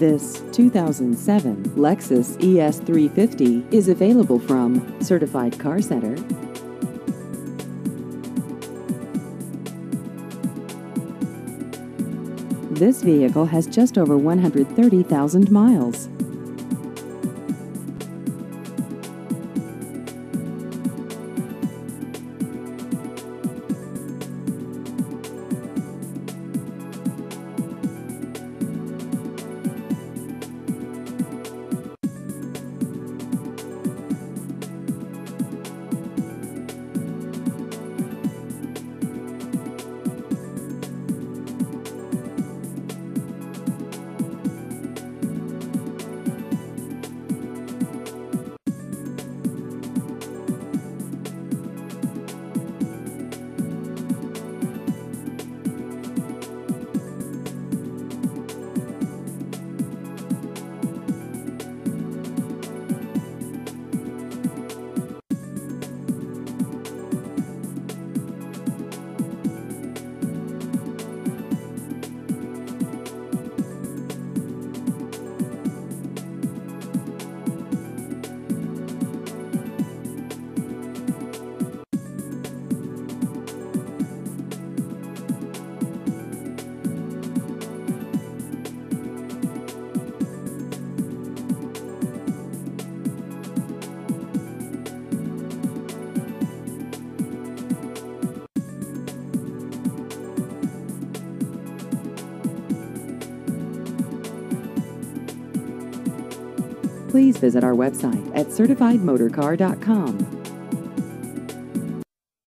This 2007 Lexus ES350 is available from Certified Car Center. This vehicle has just over 130,000 miles. Please visit our website at certifiedmotorcar.com.